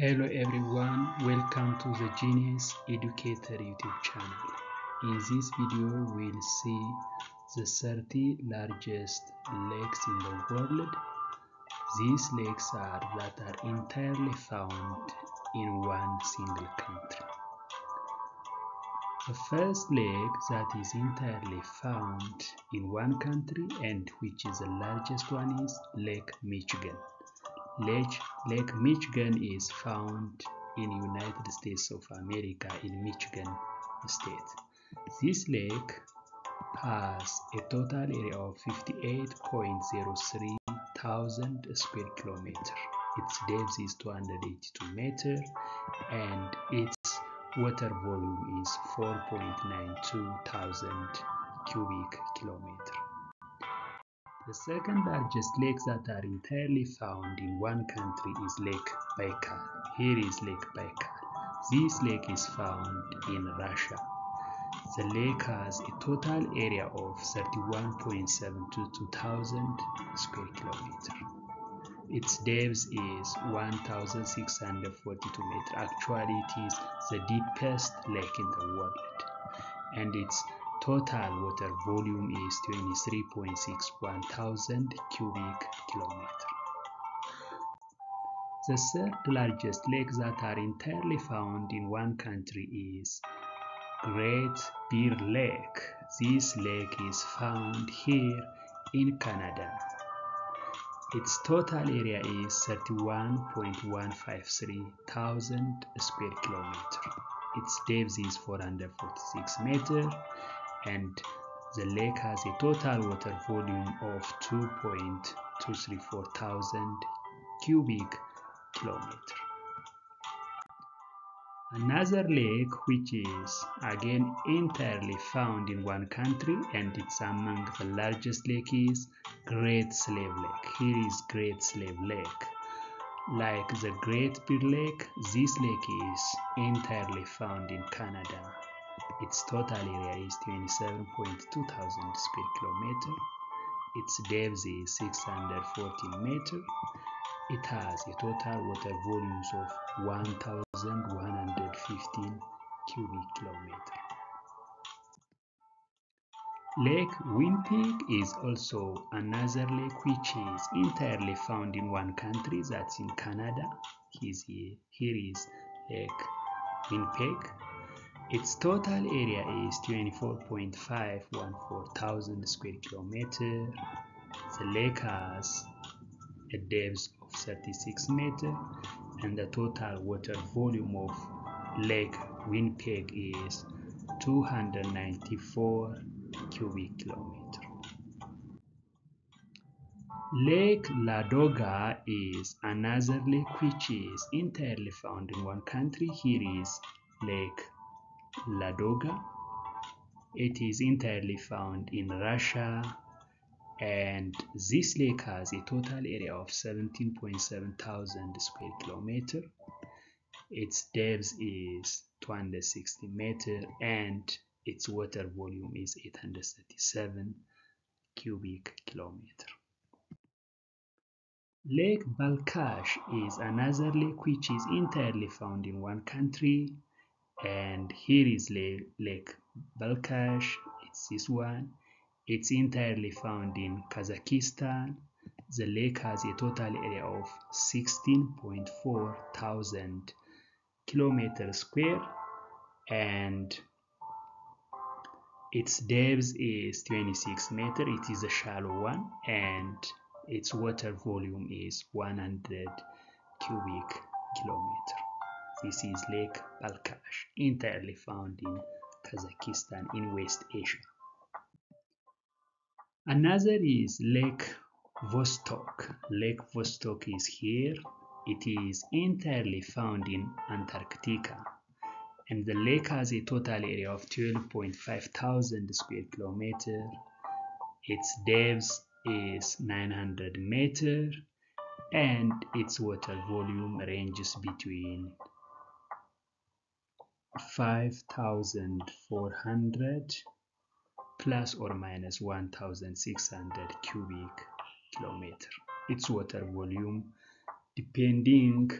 Hello everyone, welcome to the Genius Educator YouTube channel. In this video, we'll see the 30 largest lakes in the world. These lakes are that are entirely found in one single country. The first lake that is entirely found in one country and which is the largest one is Lake Michigan. Lake, Lake Michigan is found in United States of America in Michigan state. This lake has a total area of 58.03 thousand square kilometer. Its depth is 282 meter and its water volume is 4.92 thousand cubic kilometer. The second largest lake that are entirely found in one country is Lake Baikal. Here is Lake Baikal. This lake is found in Russia. The lake has a total area of 31.722 thousand square kilometers. Its depth is 1,642 meters. Actually, it is the deepest lake in the world, and its total water volume is 23.61 thousand cubic kilometer. The third largest lake that are entirely found in one country is Great Bear Lake. This lake is found here in Canada. Its total area is 31.153 thousand square kilometer. Its depth is 446 meter and the lake has a total water volume of 2.234 thousand cubic kilometer. Another lake which is again entirely found in one country and it's among the largest lake is Great Slave Lake. Here is Great Slave Lake. Like the Great Bear Lake, this lake is entirely found in Canada. Its total area is 27.2 thousand square kilometer. Its depth is 614 meter. It has a total water volumes of 1,115 cubic kilometer. Lake Winnipeg is also another lake which is entirely found in one country that's in Canada. Here is Lake Winnipeg. Its total area is 24.514 thousand square kilometer. The lake has a depth of 36 meter and the total water volume of Lake Winnipeg is 294 cubic kilometer. Lake Ladoga is another lake which is entirely found in one country. Here is Lake Ladoga. It is entirely found in Russia and this lake has a total area of 17.7 thousand square kilometer. Its depth is 260 meter and its water volume is 837 cubic kilometer. Lake Balkhash is another lake which is entirely found in one country and here is Lake, Balkhash, it's this one. It's entirely found in Kazakhstan. The lake has a total area of 16.4 thousand kilometers square and its depth is 26 meter. It is a shallow one and its water volume is 100 cubic kilometer. This is Lake Balkhash, entirely found in Kazakhstan in West Asia. Another is Lake Vostok. Lake Vostok is here. It is entirely found in Antarctica. And the lake has a total area of 12.5 thousand square kilometer. Its depth is 900 meter and its water volume ranges between 5,400 plus or minus 1600 cubic kilometer its water volume depending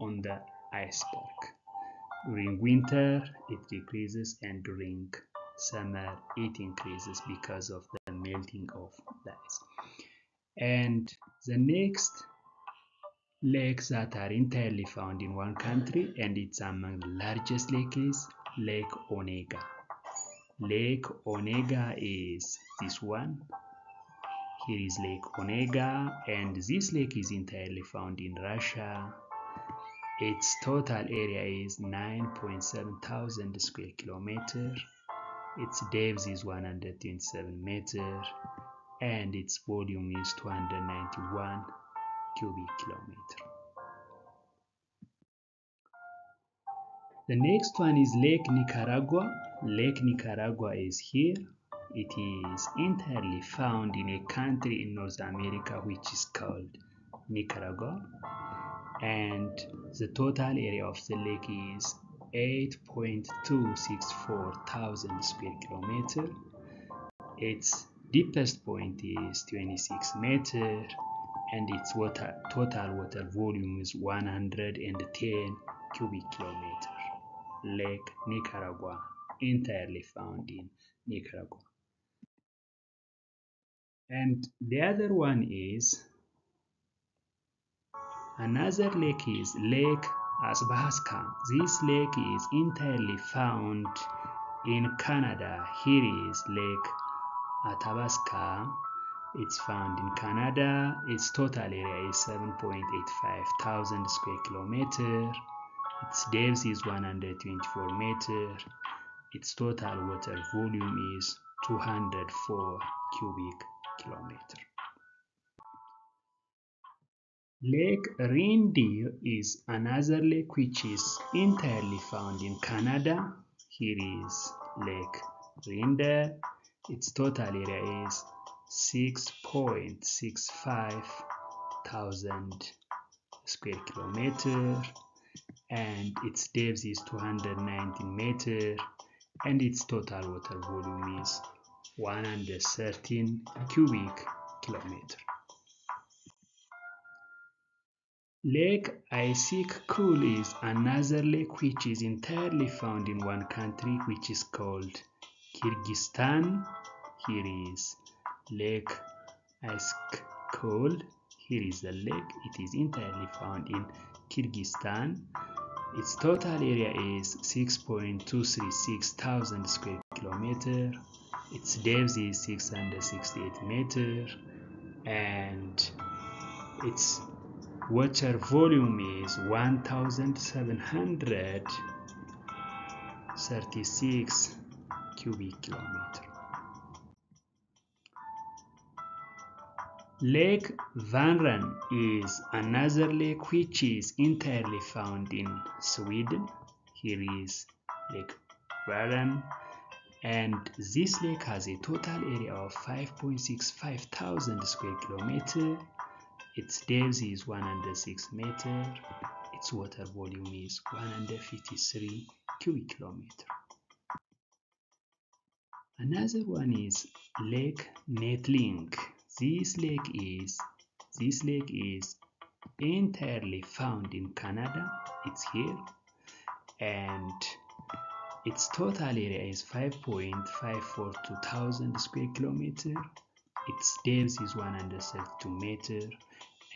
on the iceberg. During winter, it decreases and during summer, it increases because of the melting of the ice. And the next lakes that are entirely found in one country and it's among the largest lakes Lake Onega. Lake Onega is this one. Here is Lake Onega and this lake is entirely found in Russia. Its total area is 9.7 thousand square kilometer. Its depth is 127 meter and its volume is 291 cubic kilometer. The next one is Lake Nicaragua. Lake Nicaragua is here. It is entirely found in a country in North America which is called Nicaragua. And the total area of the lake is 8.264 thousand square kilometer. Its deepest point is 26 meter and its water total water volume is 110 cubic kilometer. Lake Nicaragua, entirely found in Nicaragua. And the other one is another lake is Lake Athabasca. This lake is entirely found in Canada. Here is Lake Athabasca. It's found in Canada. Its total area is 7.85 thousand square kilometer. Its depth is 124 meter. Its total water volume is 204 cubic kilometer. Lake Reindeer is another lake which is entirely found in Canada. Here is Lake Reindeer. Its total area is 6.65 thousand square kilometer and its depth is 219 meter and its total water volume is 113 cubic kilometer. Lake Issyk-Kul is another lake which is entirely found in one country which is called Kyrgyzstan. Here is Lake Issyk-Kul. Here is the lake. It is entirely found in Kyrgyzstan. Its total area is 6.236 thousand square kilometer. Its depth is 668 meter and its water volume is 1736 cubic kilometer. Lake Vänern is another lake which is entirely found in Sweden. Here is Lake Vänern and this lake has a total area of 5.65 thousand square kilometer. Its depth is 106 meter. Its water volume is 153 cubic kilometer. Another one is Lake Nettilling this lake is this lake is entirely found in Canada. It's here and its total area is 5.542 thousand square kilometer. Its depth is 132 meter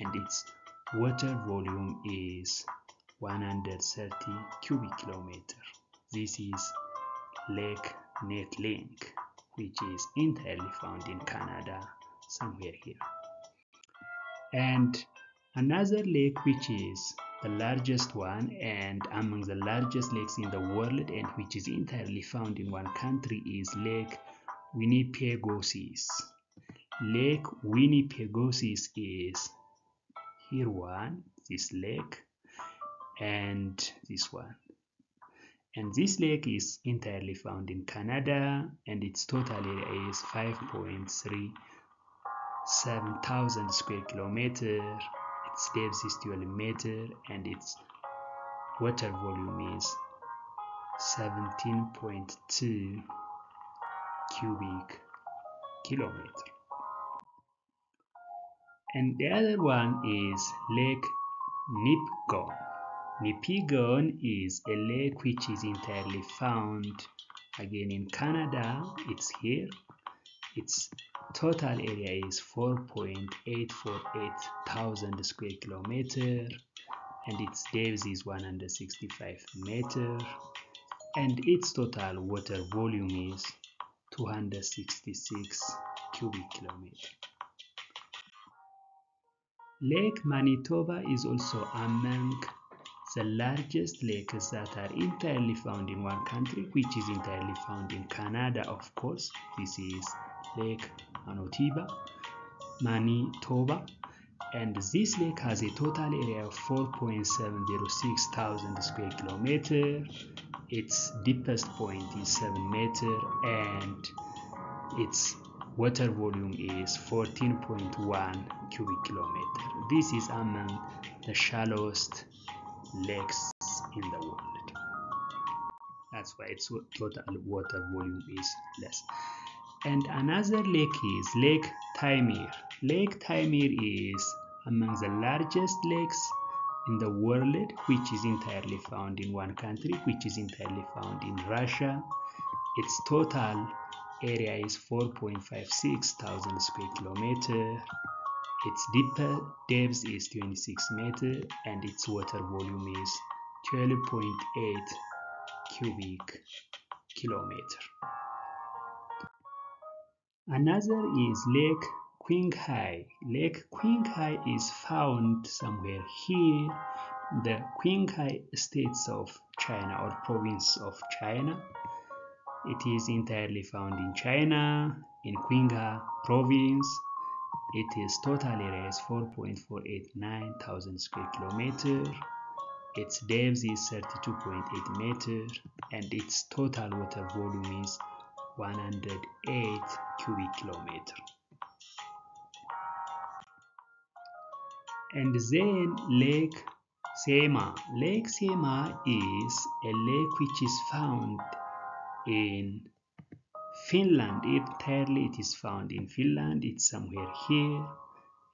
and its water volume is 130 cubic kilometer. This is Lake Nettilling, which is entirely found in Canada somewhere here. And another lake which is the largest one and among the largest lakes in the world and which is entirely found in one country is lake winnipegosis. Lake winnipegosis is here one this lake and this one. And this lake is entirely found in Canada and its total area is 5.3 7,000 square kilometer. Its depth is 12 meter and its water volume is 17.2 cubic kilometer. And the other one is Lake Nipigon. Nipigon is a lake which is entirely found again in Canada. It's here. Its total area is 4.848 thousand square kilometer and its depth is 165 meter and its total water volume is 266 cubic kilometer. Lake Manitoba is also among the largest lakes that are entirely found in one country, which is entirely found in Canada, of course. This is Lake Manitoba, Manitoba, and this lake has a total area of 4.706 thousand square kilometer. Its deepest point is 7 meter, and its water volume is 14.1 cubic kilometer. This is among the shallowest lakes in the world. That's why its total water volume is less. And another lake is Lake Taymyr. Lake Taymyr is among the largest lakes in the world, which is entirely found in one country, which is entirely found in Russia. Its total area is 4.56 thousand square kilometer its deeper depth is 26 meter and its water volume is 12.8 cubic kilometer. Another is Lake Qinghai. Lake Qinghai is found somewhere here, the Qinghai states of China or province of China. It is entirely found in China, in Qinghai province, its total area is 4.489 thousand square kilometer. Its depth is 32.8 meter and its total water volume is 108 cubic kilometer. And then Lake Saimaa. Lake Saimaa is a lake which is found in Finland, entirely it is found in Finland, it's somewhere here.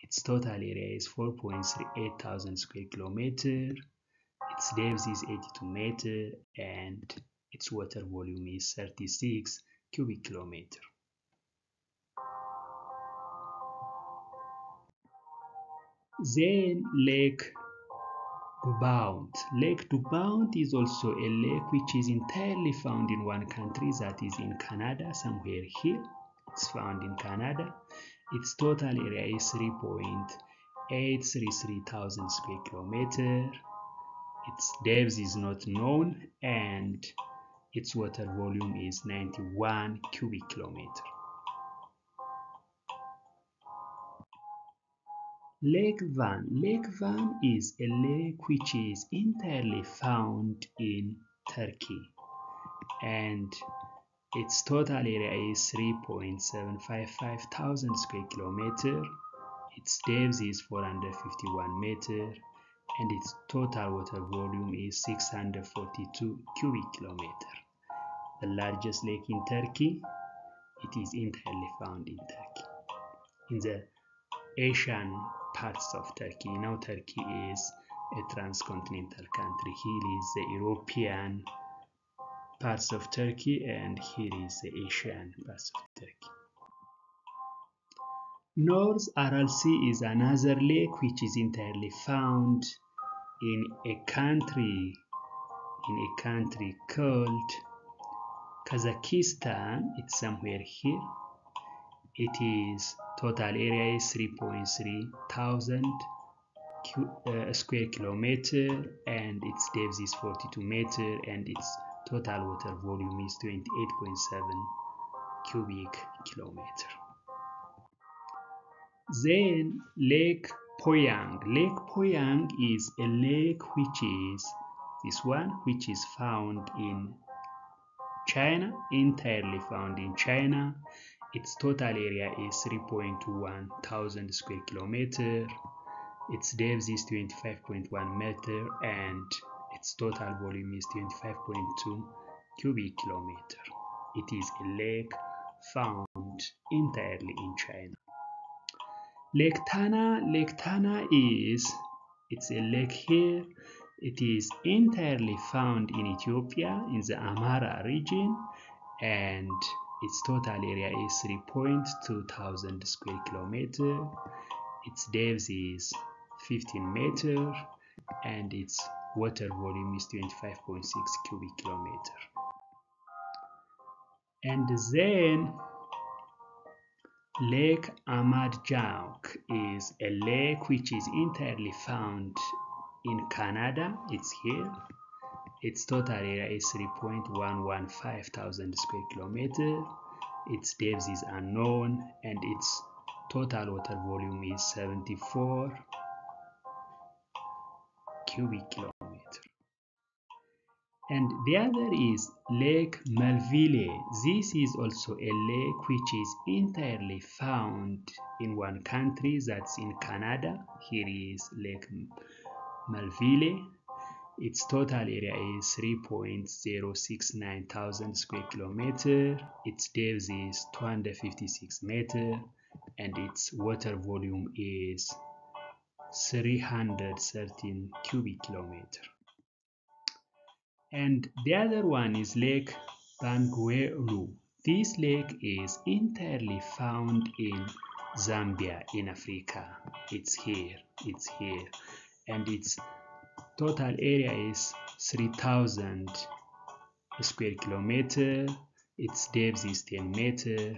Its total area is 4.38 thousand square kilometer. Its depth is 82 meter and its water volume is 36 cubic kilometer. Then Lake Dubawnt. Lake Dubawnt is also a lake which is entirely found in one country, that is in Canada, somewhere here. It's found in Canada. Its total area is 3.833 thousand square kilometer. Its depth is not known and its water volume is 91 cubic kilometer. Lake Van. Lake Van is a lake which is entirely found in Turkey and its total area is 3.755 thousand square kilometer. Its depth is 451 meter and its total water volume is 642 cubic kilometer. The largest lake in Turkey, it is entirely found in Turkey. In the Asian parts of Turkey. Now Turkey is a transcontinental country. Here is the European parts of Turkey and here is the Asian parts of Turkey. North Aral Sea is another lake which is entirely found in a country in a country called Kazakhstan. It's somewhere here. It is total area is 3.3 thousand uh, square kilometer and its depth is 42 meter and its total water volume is 28.7 cubic kilometer. Then lake poyang. Lake poyang is a lake which is this one which is found in china entirely found in china its total area is 3.1 thousand square kilometer. Its depth is 25.1 meter and its total volume is 25.2 cubic kilometer. It is a lake found entirely in China. Lake Tana, Lake Tana is it's a lake here. It is entirely found in Ethiopia in the Amhara region and its total area is 3.2 thousand square kilometer. Its depth is 15 meter and its water volume is 25.6 cubic kilometer. And then Lake Amadjuak is a lake which is entirely found in Canada. It's here. Its total area is 3.115 thousand square kilometer. Its depth is unknown and its total water volume is 74 cubic kilometer. And the other is Lake Melville. This is also a lake which is entirely found in one country that's in Canada. Here is Lake Melville. Its total area is 3.069 thousand square kilometer. Its depth is 256 meter and its water volume is 313 cubic kilometer. And the other one is Lake Bangweulu. This lake is entirely found in Zambia in Africa. It's here, it's here. And its total area is 3000 square kilometer. Its depth is 10 meter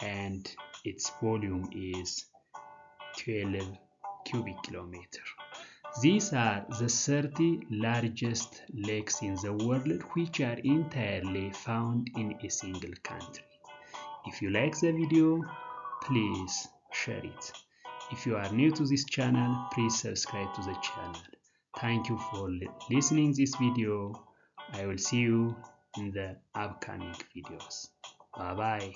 and its volume is 12 cubic kilometer. These are the 30 largest lakes in the world which are entirely found in a single country. If you like the video, please share it. If you are new to this channel, please subscribe to the channel. Thank you for listening this video. I will see you in the upcoming videos. Bye bye.